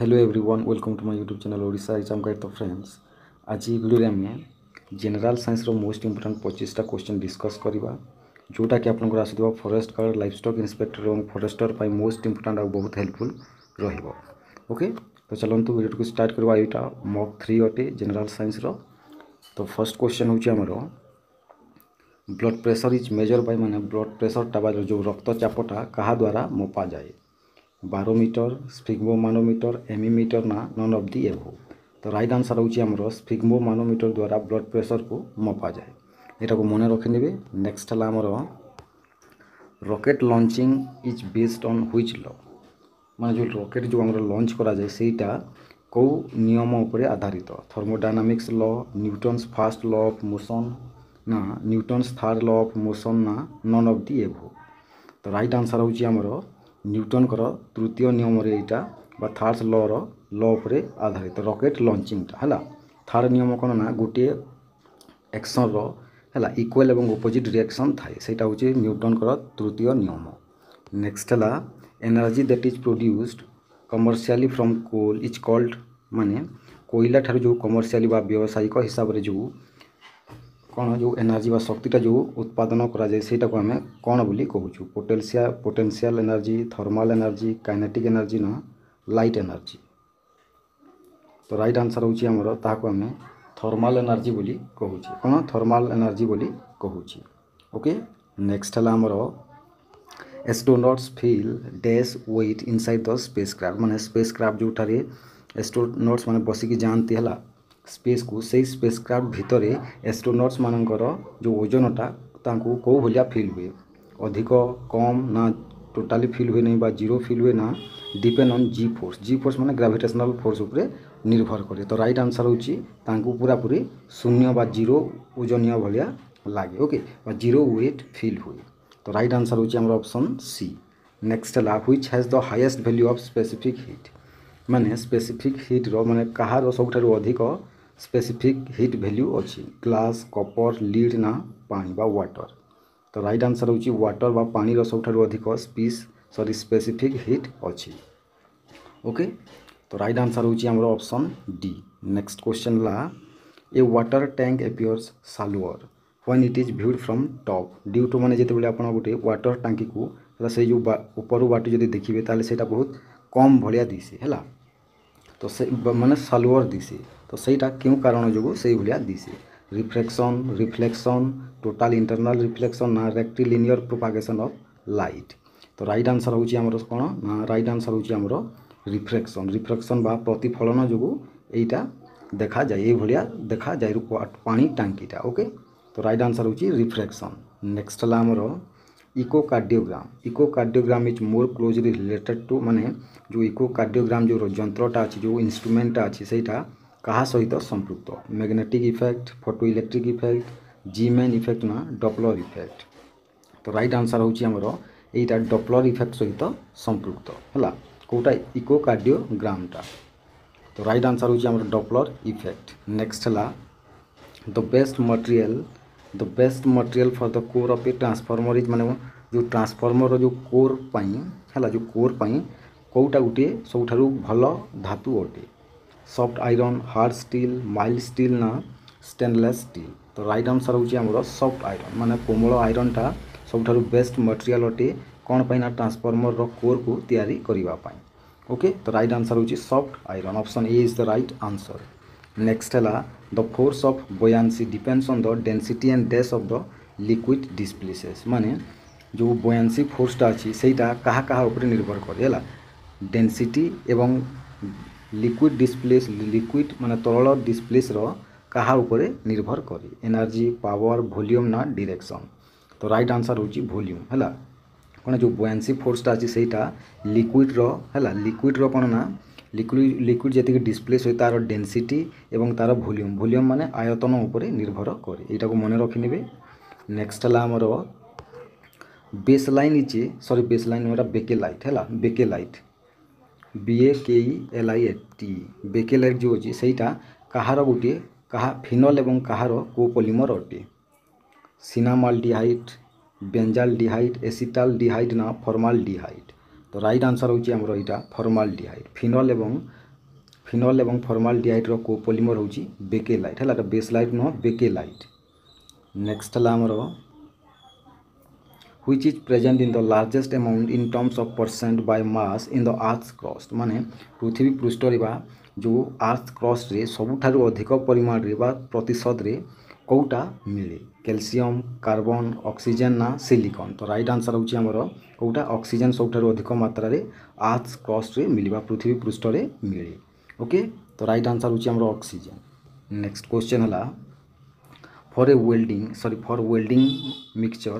hello everyone welcome to my YouTube channel Odisha exam guide तो friends आज video आम general science roast important पचीसटा question discuss करवा जोटा कि आप forest guard livestock inspector और फरेस्टर पर मोस्ट इंपोर्टाट और बहुत हेल्पफुल रोके तो चलो भिडियो को स्टार्ट करवा मक थ्री अटे जेनेल सैंस रो फर्स्ट क्वेश्चन हूँ आमर blood pressure is measure by मैंने ब्लड प्रेसर प्रेसरटा जो रक्तचापटा क्या द्वारा मपा जाए বারোমিটর স্ফিগ্মোমানোমিটর એમિમીટર ના નન ઓફ ધી એબો તો રાઈટ આન્સર હોઉଛି ଆମର સ્ફિગ્મોમાનોમીટર દ્વારા બ્લડ પ્રેશરକୁ ମପାଯାଏ ଏଟାକୁ ମନେ ରଖିନେବେ ନେକ୍ସଟ ହେଲା ଆମର rocket launching is based on which law ମାନେ ଯେଉଁ ରକେଟ୍ ଯେଉଁ ଆମର ଲଞ୍ଚ କରାଯାଏ ସେଇଟା କେଉଁ ନିୟମ ଉପରେ ଆଧାରିତ thermodynamics law Newton's first law of motion ନା Newton's third law of motion ନା ନନ୍ ଅଫ୍ ଦି ଏଭୋ ତ ରାଇଟ୍ ଆନ୍ସର୍ ହେଉଛି ଆମର ନ୍ୟୁଟନଙ୍କର ତୃତୀୟ ନିୟମରେ ଏଇଟା ବା ଥାର୍ଡ଼ ଲ'ର ଲ ଉପରେ ଆଧାରିତ ରକେଟ୍ ଲଞ୍ଚିଂଟା ହେଲା ଥାର୍ଡ଼ ନିୟମ କ'ଣ ନା ଗୋଟିଏ ଆକ୍ସନ୍ର ହେଲା ଇକ୍ୱାଲ୍ ଏବଂ ଅପୋଜିଟ୍ ରିଆକ୍ସନ୍ ଥାଏ ସେଇଟା ହେଉଛି ନ୍ୟୁଟନଙ୍କର ତୃତୀୟ ନିୟମ ନେକ୍ସଟ ହେଲା energy that is produced commercially from coal is called ମାନେ କୋଇଲା ଠାରୁ ଯେଉଁ କମର୍ସିଆଲି ବା ବ୍ୟବସାୟିକ ହିସାବରେ ଯେଉଁ कौन जो एनर्जी शक्ति जो उत्पादन कराए से आम कौन बोली कहूँ potential potential energy thermal energy kinetic energy ना लाइट एनर्जी तो रईट आंसर होमर ताक आम थर्माल एनर्जी बोली कहे कौन थर्माल एनर्जी बोली कहे ओके नेक्स्ट है आमर astronauts feel dash weight inside the spacecraft मैंने स्पेस क्राफ्ट जोटे एस्ट्रोनट्स मैंने बसिक जाती है स्पेस को से स्पेसक्राफ्ट भितर एस्ट्रोनट्स मानकर जो ओजनटा ताको कौ भाया फिल हुए अधिक कम ना टोटाली फिल हुए नहीं जीरो फिल हुए ना depend on G force G force मैंने ग्राविटेशनल फोर्स उपर निर्भर करे तो राइट आंसर ताकू पूरा पूरी शून्य बा जीरो ओजन भाया लगे ओके जीरो वेट फिल हुए तो राइट आंसर होमर ऑप्शन सी नेक्स्ट है which has the highest value of specific heat मैंने स्पेसिफिक हिट रो मैंने कह रो सब अधिक स्पेसीफिक हिट भैल्यू अच्छी ग्लास कपर लिड ना पा बा वाटर तो रईट आंसर होची वाटर बा पानी रो सब अधिक स्पीस सरी स्पेसिफिक हिट अच्छी ओके तो रईट आंसर होची हमरो D next question La a water tank appears shallower when it is viewed from top due to माने जिते बले आपण गुटे वाटर को से जो ऊपर बा, वाटर जदि देखिबे ताले बहुत कम भाया दिशे हैला तो से माने सालुअर दिसे तो सहीटा के कारण जो से भाया दिशे reflection reflection total internal reflection ना रेक्टिलिनियर प्रोपागेसन अफ लाइट तो रईट आनसर हो कौन ना रईट आनसर हो रिफ्लेक्शन रिफ्लेक्शन प्रतिफलन जो यहाँ देखा जाए ये यह देखा जाए पा टांगीटा ओके तो रईट आनसर हो रिफ्लेक्शन नेक्स्ट है eco cardiogram eco echocardiogram is more closely related to मानने जो इको कार्डियोग्राम जो जंत्रटा अच्छे जो इन्स्ट्रुमेटा अच्छे सहीटा कहा सहित संप्रत magnetic effect photo electric effect Zeeman effect ना डपलर इफेक्ट तो रईट आंसर होमर यहाँ डप्लर इफेक्ट सहित संप्रत है कौटा इको इकोकार्डियोग्रामा तो रईट आंसर होमर डप्लर इफेक्ट नेक्स्ट है the best material the best material for the core of a transformer is मैंने जो ट्रांसफर्मर जो कोर पाई है जो कोर पाई कौटा गोटे सब भल धातु अटे soft iron hard steel mild steel না স্টেনলেস স্টিল ତ ରାଇଟ୍ ଆନ୍ସର୍ ହେଉଛି ଆମର ସଫ୍ଟ ଆଇରନ୍ ମାନେ କୋମଳ ଆଇରନ୍ଟା ସବୁଠାରୁ ବେଷ୍ଟ ମଟେରିଆଲ୍ ଅଟେ କ'ଣ ପାଇଁ ନା ଟ୍ରାନ୍ସଫର୍ମର୍ର କୋର୍କୁ ତିଆରି କରିବା ପାଇଁ ଓକେ ତ ରାଇଟ୍ ଆନ୍ସର୍ ହେଉଛି soft iron option A is the right answer next ହେଲା the force of buoyancy depends on the density and ଡେସ୍ of the liquid displaces ମାନେ ଯେଉଁ ବୟାନ୍ସି ଫୋର୍ସଟା ଅଛି ସେଇଟା କାହା କାହା ଉପରେ ନିର୍ଭର କରେ ହେଲା ଡେନ୍ସିଟି ଏବଂ লিকুইড ডিসপ্লেস লিকুইড মানে তরল ডিসপ্লেসর কাহা উপরে নির্ভর করে এনার্জি পাওয়ার ভলিউম না ডিরেকশন তো রাইট আনসার হচ্ছে ভলিউম হলা কোণ যে বয়ান্সি ফোর্সটা আছে সেইটা লিকুইডর হলা লিকুইডর কোণ না লিকুইড লিকুইড যেত ডিসপ্লেস হয়ে তার ডেনসিটি এবং তার ভলিউম ভলিউম মানে আয়তন উপরে নির্ভর করে এইটাকে মনে রখিনেবে নেক্সট হল আমার বেস লাইন ইচে সরি বেস লাইন ওটা বেকে লাইট হলা বেকে লাইট ବିଏକେଇ ଏଲ୍ଆଇଏଟି ବେକେଲାଇଟ୍ ଯେଉଁ ଅଛି ସେଇଟା କାହାର ଗୋଟିଏ କାହା ଫିନଲ୍ ଏବଂ କାହାର କୋପଲିମର୍ ଅଟେ ସିନାମାଲ୍ଡିହାଇଟ୍ ବେଞ୍ଜାଲ୍ଡିହାଇଟ୍ ଏସିଟାଲ୍ଡିହାଇଟ୍ ନା ଫର୍ମାଲ୍ଡିହାଇଟ୍ ତ ରାଇଟ୍ ଆନ୍ସର୍ ହେଉଛି ଆମର ଏଇଟା ଫର୍ମାଲ୍ଡିହାଇଟ୍ ଫିନଲ୍ ଏବଂ ଫିନଲ୍ ଏବଂ ଫର୍ମାଲ୍ଡିହାଇଟ୍ର କୋପଲିମର୍ ହେଉଛି ବେକେଲାଇଟ୍ ହେଲା ଏଇଟା ବେସ୍ଲାଇଟ୍ ନୁହଁ ବେକେଲାଇଟ୍ ନେକ୍ସଟ୍ ହେଲା ଆମର which is present in the largest amount in terms of percent by mass in the earth's crust माने पृथ्वी पृष्ठରେ ବା ଯେଉଁ earth crustରେ ସବୁଠାରୁ ଅଧିକ ପରିମାଣରେ ବା ପ୍ରତିଶତରେ କେଉଁଟା ମିଳେ କ୍ୟାଲସିୟମ୍ କାର୍ବନ୍ ଅକ୍ସିଜେନ୍ ନା ସିଲିକନ୍ ତ ରାଇଟ୍ ଆନ୍ସର୍ ହେଉଛି ଆମର କେଉଁଟା ଅକ୍ସିଜେନ୍ ସବୁଠାରୁ ଅଧିକ ମାତ୍ରାରେ ଆର୍ଥ କ୍ରସ୍ଟରେ ମିଳିବା ପୃଥିବୀ ପୃଷ୍ଠରେ ମିଳେ ଓକେ ତ ରାଇଟ୍ ଆନ୍ସର୍ ହେଉଛି ଆମର ଅକ୍ସିଜେନ୍ ନେକ୍ସଟ କ୍ୱେଶ୍ଚନ୍ ହେଲା for a welding sorry for welding mixture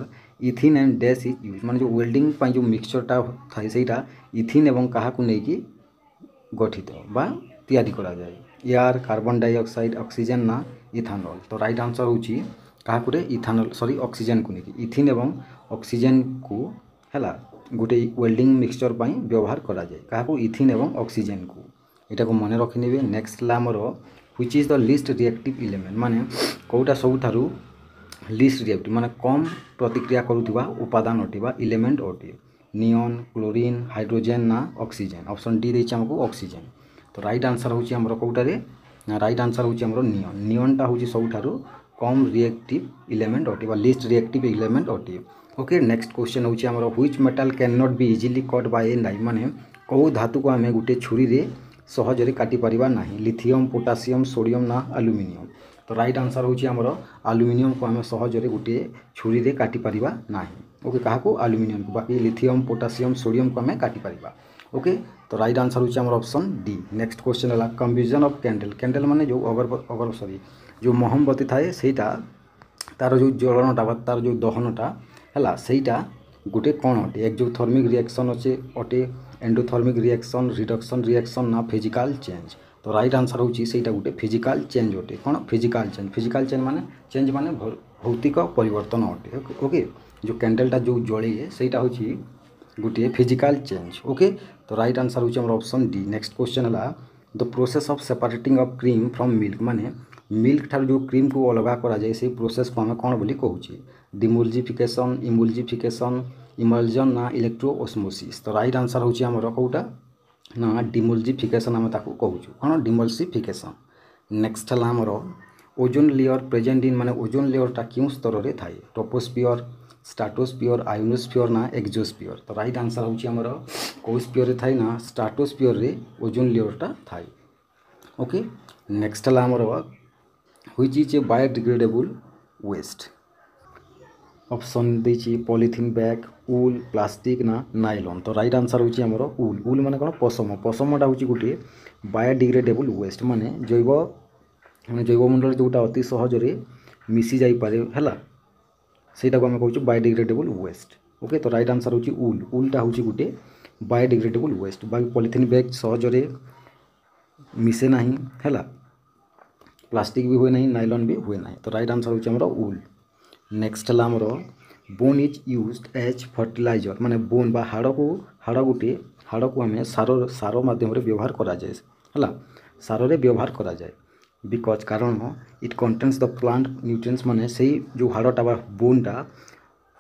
ethyne and dash is use ମାନେ ଯେଉଁ ୱେଲ୍ଡିଂ ପାଇଁ ଯେଉଁ ମିକ୍ସଚରଟା ଥାଏ ସେଇଟା ଇଥିନ୍ ଏବଂ କାହାକୁ ନେଇକି ଗଠିତ ବା ତିଆରି କରାଯାଏ ଏୟାର୍ କାର୍ବନ୍ ଡାଇଅକ୍ସାଇଡ୍ ଅକ୍ସିଜେନ୍ ନା ଇଥାନଲ୍ ତ ରାଇଟ୍ ଆନ୍ସର୍ ହେଉଛି କାହାକୁରେ ଇଥାନଲ୍ ସରି ଅକ୍ସିଜେନ୍କୁ ନେଇକି ଇଥିନ୍ ଏବଂ ଅକ୍ସିଜେନ୍କୁ ହେଲା ଗୋଟେ ୱେଲ୍ଡିଂ ମିକ୍ସଚର୍ ପାଇଁ ବ୍ୟବହାର କରାଯାଏ କାହାକୁ ଇଥିନ୍ ଏବଂ ଅକ୍ସିଜେନ୍କୁ ଏଇଟାକୁ ମନେ ରଖିନେବେ ନେକ୍ସଟ ହେଲା ଆମର which is the least reactive element मान कौटा सब लिस्ट रिएक्टिव मान कम प्रतिक्रिया करूथिबा उपादान अटे इलेमेंट अटे निओन क्लोरीन हाइड्रोजेन ना अक्सीजेन अप्सन डी दैछ हमको ऑक्सीजन तो रईट आन्सर होची कौटे कोटा रे राइट आंसर होची हमरो नियन सब थारु कम रिएक्टिव इलिमेंट अटिबा लिस्ट रिएक्ट इलिमेंट अटि ओके नेक्स्ट क्वेश्चन होची हमरो व्हिच मेटल कैन नट भी easily cut by a knife माने को धातु को हमें गुटे छुरी रे ସହଜରେ କାଟିପାରିବା ନାହିଁ ଲିଥିୟମ୍ ପୋଟାସିୟମ୍ ସୋଡ଼ିୟମ୍ ନା ଆଲୁମିନିୟମ୍ ତ ରାଇଟ୍ ଆନ୍ସର୍ ହେଉଛି ଆମର ଆଲୁମିନିୟମ୍କୁ ଆମେ ସହଜରେ ଗୋଟିଏ ଛୁରୀରେ କାଟିପାରିବା ନାହିଁ ଓକେ କାହାକୁ ଆଲୁମିନିୟମ୍କୁ ବାକି ଲିଥିୟମ୍ ପୋଟାସିୟମ୍ ସୋଡ଼ିୟମ୍କୁ ଆମେ କାଟିପାରିବା ଓକେ ତ ରାଇଟ୍ ଆନ୍ସର୍ ହେଉଛି ଆମର ଅପସନ୍ ଡି ନେକ୍ସଟ କ୍ୱେଶ୍ଚନ୍ ହେଲା କମ୍ବିଜନ୍ ଅଫ୍ କ୍ୟାଣ୍ଡେଲ୍ କ୍ୟାଣ୍ଡେଲ୍ ମାନେ ଯେଉଁ ଅଗର ଅଗର ସରି ଯେଉଁ ମହମବତୀ ଥାଏ ସେଇଟା ତା'ର ଯେଉଁ ଜ୍ୱଳନଟା ବା ତା'ର ଯେଉଁ ଦହନଟା ହେଲା ସେଇଟା ଗୋଟେ କ'ଣ ଅଟେ ଏକ୍ଜୋଥର୍ମିକ୍ ରିଆକ୍ସନ୍ ଅଛେ ଅଟେ एंडोथर्मिक रिएक्शन रिडक्शन रिएक्शन ना फिजिकाल चेंज तो राइट आंसर होता गोटे फिजिकाल चेंज अटे कौन फिजिकाल चेंज फिजिकाल चेंज मान चेंज मान भौतिक पर ओके जो कैंडेलटा जो जलिए सहीटा हूँ गोटे फिजिकाल चेंज ओके तो right answer option D next question है the process of separating of cream from milk मानने ମିଲ୍କଠାରୁ ଯେଉଁ କ୍ରିମ୍କୁ ଅଲଗା କରାଯାଏ ସେଇ ପ୍ରୋସେସ୍କୁ ଆମେ କ'ଣ ବୋଲି କହୁଛେ ଡିମୁଲଜିଫିକେସନ୍ ଇମୁଲଜିଫିକେସନ୍ ଇମଲ୍ଜନ୍ ନା ଇଲେକ୍ଟ୍ରୋ ଓସ୍ମୋସିସ୍ ତ ରାଇଟ୍ ଆନ୍ସର୍ ହେଉଛି ଆମର କେଉଁଟା ନା ଡିମୁଲଜିଫିକେସନ୍ ଆମେ ତାକୁ କହୁଛୁ କ'ଣ ଡିମଲ୍ସିଫିକେସନ୍ ନେକ୍ସଟ୍ ହେଲା ଆମର ଓଜୋନ୍ ଲେୟର୍ ପ୍ରେଜେଣ୍ଟ ଇନ୍ ମାନେ ଓଜୋନ୍ ଲେୟର୍ଟା କେଉଁ ସ୍ତରରେ ଥାଏ ଟୋପୋସ୍ପିୟର୍ ସ୍ଟାଟୋସ୍ପିୟର୍ ଆଇନୋସ୍ପିୟର୍ ନା ଏକ୍ଜୋସ୍ପିୟର୍ ତ ରାଇଟ୍ ଆନ୍ସର୍ ହେଉଛି ଆମର କେଉଁ ସ୍ପିୟର୍ରେ ଥାଏ ନା ସ୍ଟାଟୋସ୍ପିୟର୍ରେ ଓଜୋନ୍ ଲେୟର୍ଟା ଥାଏ ଓକେ ନେକ୍ସଟ୍ ହେଲା ଆମର which is a biodegradable waste option ଦେଇଛି ପଲିଥିନ୍ ବ୍ୟାଗ୍ ଉଲ୍ ପ୍ଲାଷ୍ଟିକ୍ ନା ନାଇଲନ୍ ତ ରାଇଟ୍ ଆନ୍ସର୍ ହେଉଛି ଆମର ଉଲ୍ ଉଲ୍ ମାନେ କ'ଣ ପଶମ ପଶମଟା ହେଉଛି ଗୋଟିଏ ବାୟୋଡିଗ୍ରେଡେବୁଲ୍ ୱେଷ୍ଟ ମାନେ ଜୈବ ମାନେ ଜୈବମଣ୍ଡଳରେ ଯେଉଁଟା ଅତି ସହଜରେ ମିଶିଯାଇପାରେ ହେଲା ସେଇଟାକୁ ଆମେ କହୁଛୁ ବାୟୋଡିଗ୍ରେଡେବୁଲ୍ ୱେଷ୍ଟ ଓକେ ତ ରାଇଟ୍ ଆନ୍ସର୍ ହେଉଛି ଉଲ୍ ଉଲ୍ଟା ହେଉଛି ଗୋଟିଏ ବାୟୋଡିଗ୍ରେଡେବୁଲ୍ ୱେଷ୍ଟ ବାକି ପଲିଥିନ୍ ବ୍ୟାଗ୍ ସହଜରେ ମିଶେ ନାହିଁ ହେଲା ପ୍ଲାଷ୍ଟିକ୍ ବି ହୁଏ ନାହିଁ ନାଇଲନ୍ ବି ହୁଏ ନାହିଁ ତ ରାଇଟ୍ ଆନ୍ସର୍ ହେଉଛି ଆମର ଉଲ୍ ନେକ୍ସଟ୍ ହେଲା ଆମର bone is use as fertilizer ମାନେ ବୋନ୍ ବା ହାଡ଼କୁ ହାଡ଼ ଗୋଟିଏ ହାଡ଼କୁ ଆମେ ସାର ସାର ମାଧ୍ୟମରେ ବ୍ୟବହାର କରାଯାଏ ହେଲା ସାରରେ ବ୍ୟବହାର କରାଯାଏ ବିକଜ୍ କାରଣ ଇଟ୍ କଣ୍ଟେନ୍ସ ଦ ପ୍ଲାଣ୍ଟ ନ୍ୟୁଟ୍ରିଏନ୍ସ ମାନେ ସେଇ ଯେଉଁ ହାଡ଼ଟା ବା ବୋନ୍ଟା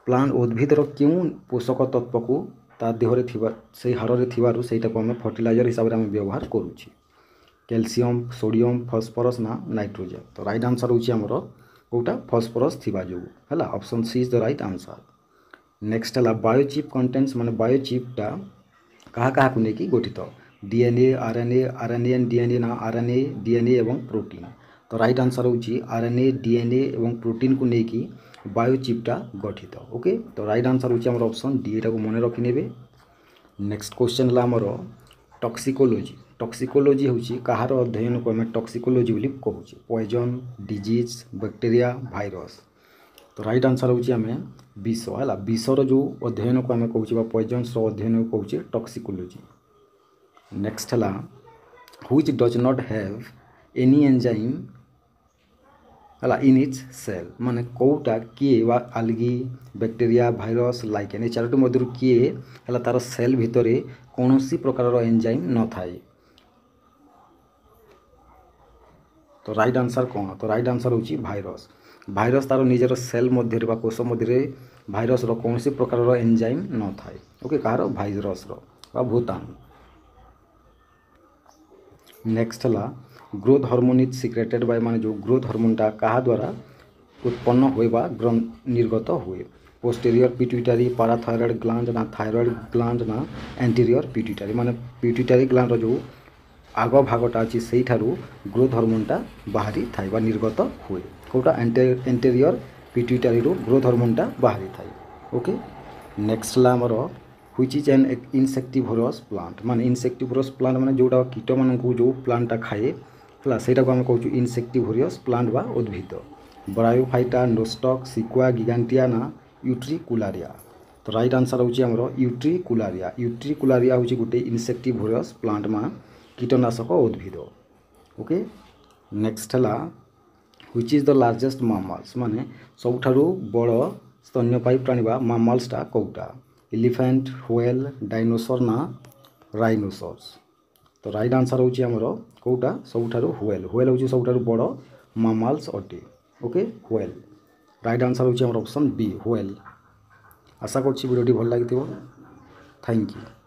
ପ୍ଲାଣ୍ଟ ଉଦ୍ଭିଦର କେଉଁ ପୋଷକ ତତ୍ତ୍ୱକୁ ତା ଦେହରେ ଥିବା ସେଇ ହାଡ଼ରେ ଥିବାରୁ ସେଇଟାକୁ ଆମେ ଫର୍ଟିଲାଇଜର୍ ହିସାବରେ ଆମେ ବ୍ୟବହାର କରୁଛି କ୍ୟାଲସିୟମ୍ ସୋଡ଼ିୟମ୍ ଫସ୍ଫରସ୍ ନା ନାଇଟ୍ରୋଜେନ୍ ତ ରାଇଟ୍ ଆନ୍ସର୍ ହେଉଛି ଆମର କେଉଁଟା ଫସ୍ଫରସ୍ ଥିବା ଯୋଗୁଁ ହେଲା option C is the right answer next ହେଲା ବାୟୋଚିପ୍ କଣ୍ଟେଣ୍ଟସ୍ ମାନେ ବାୟୋଚିପ୍ଟା କାହା କାହାକୁ ନେଇକି ଗଠିତ ଡିଏନ୍ଏ ଆର୍ଏନ୍ଏ ଆର୍ଏନ୍ଏ ଡିଏନ୍ଏ ନା ଆର୍ଏନ୍ଏ ଡିଏନ୍ଏ ଏବଂ ପ୍ରୋଟିନ୍ ତ ରାଇଟ୍ ଆନ୍ସର୍ ହେଉଛି ଆର୍ଏନ୍ଏ ଡିଏନ୍ଏ ଏବଂ ପ୍ରୋଟିନ୍କୁ ନେଇକି ବାୟୋଚିପ୍ଟା ଗଠିତ ଓକେ ତ ରାଇଟ୍ ଆନ୍ସର୍ ହେଉଛି ଆମର ଅପସନ୍ ଡି ଏଟାକୁ ମନେ ରଖିନେବେ ନେକ୍ସଟ କ୍ୱେଶ୍ଚନ୍ ହେଲା ଆମର ଟକ୍ସିକୋଲୋଜି टक्सिकोलोजी हूँ कहार अध्ययन को आम टक्सिकोलोजी कहे पॉइजन डीज बैक्टेरिया भाईरस तो रईट आंसर होमें विष है विषर जो अध्ययन को आम कह पॉइजन अध्ययन कहे टक्सिकोलोजी नेक्स्ट है which does not have any enzyme है इन इट्स सेल मान कौटा किए वा अलगी बैक्टेरिया भाईरस लाइक चारोटी मध्य किए है तार सेल भितर कौन सी प्रकार एंजाइम न थाए তো রাইট আনসার কোণ তো রাইট আনসার হচ্ছে ভাইরস ভাইরস তার নিজের সেল মধ্যে বা কোষ মধ্যে ভাইরসর কৌশি প্রকারর এনজাইম নথায় ওকে কাহার ভাইরসর বা ভূতাণু নেক্সট হল growth hormone is secreted by মানে যে গ্রোথ হরমোনটা কাহা দ্বারা উৎপন্ন হয়ে বা নির্গত হয়ে पोस्टेरियर पिट्यूटरी पाराथायरॉइड ग्लैंड ना थायरॉइड ग्लैंड ना एंटीरियर पिट्यूटरी माने पिट्यूटरी ग्लैंड जो ଆଗ ଭାଗଟା ଅଛି ସେଇଠାରୁ ଗ୍ରୋଥ୍ ହର୍ମୋନ୍ଟା ବାହାରିଥାଏ ବା ନିର୍ଗତ ହୁଏ କେଉଁଟା ଏଣ୍ଟେରିୟର୍ ପିଟ୍ୟୁଟାରୀରୁ ଗ୍ରୋଥ୍ ହର୍ମୋନ୍ଟା ବାହାରିଥାଏ ଓକେ ନେକ୍ସଟ ହେଲା ଆମର ହୁଇଚ୍ ଇଜ୍ ଆନ୍ ଇନସେକ୍ଟିଭୋରସ୍ ପ୍ଲାଣ୍ଟ ମାନେ ଇନସେକ୍ଟିଭୋରସ୍ ପ୍ଲାଣ୍ଟ ମାନେ ଯେଉଁଟା କୀଟମାନଙ୍କୁ ଯେଉଁ ପ୍ଲାଣ୍ଟଟା ଖାଏ ହେଲା ସେଇଟାକୁ ଆମେ କହୁଛୁ ଇନସେକ୍ଟିଭୋରିୟସ୍ ପ୍ଲାଣ୍ଟ ବା ଉଦ୍ଭିଦ bryophyta nostoc sequoia gigantea utricularia ତ ରାଇଟ୍ ଆନ୍ସର୍ ହେଉଛି ଆମର ୟୁଟ୍ରିକୁଲାରିଆ ୟୁଟ୍ରିକୁଲାରିଆ ହେଉଛି ଗୋଟେ ଇନସେକ୍ଟିଭୋରିୟସ୍ ପ୍ଲାଣ୍ଟ ମା ಕೀಟನಾಶಕ ಉದ್ଭିದ ಓಕೆ ନେକ୍ସଟ ହେଲା which is the largest mammals ମାନେ ସବୁଠାରୁ ବଡ଼ ସ୍ତନ୍ୟପାୟୀ ପ୍ରାଣୀ ବା ମାମାଲ୍ସଟା କେଉଁଟା ଏଲିଫାଣ୍ଟ ହ୍ୱେଲ୍ ଡାଇନୋସର ନା ରାଇନୋସର୍ସ ତ ରାଇଟ୍ ଆନ୍ସର୍ ହେଉଛି ଆମର କେଉଁଟା ସବୁଠାରୁ ହ୍ୱେଲ୍ ହ୍ୱେଲ୍ ହେଉଛି ସବୁଠାରୁ ବଡ଼ ମାମାଲ୍ସ ଅଟେ ଓକେ ହ୍ୱେଲ୍ ରାଇଟ୍ ଆନ୍ସର୍ ହେଉଛି ଆମର ଅପସନ୍ ବି ହ୍ୱେଲ୍ ଆଶା କରୁଛି ଭିଡ଼ିଓଟି ଭଲ ଲାଗିଥିବ ଥ୍ୟାଙ୍କ ୟୁ